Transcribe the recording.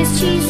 is cheesy.